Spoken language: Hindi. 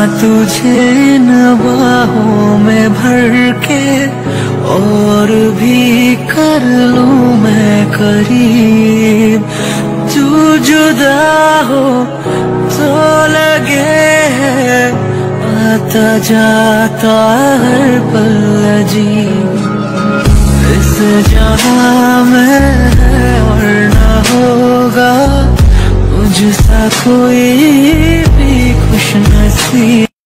तुझे नबाहों में भर के और भी कर लूँ मैं करीब। तू जुदा हो तो लगे है, आता जाता हर पल जी इस जहाँ में है और न होगा मुझसा कोई भी। see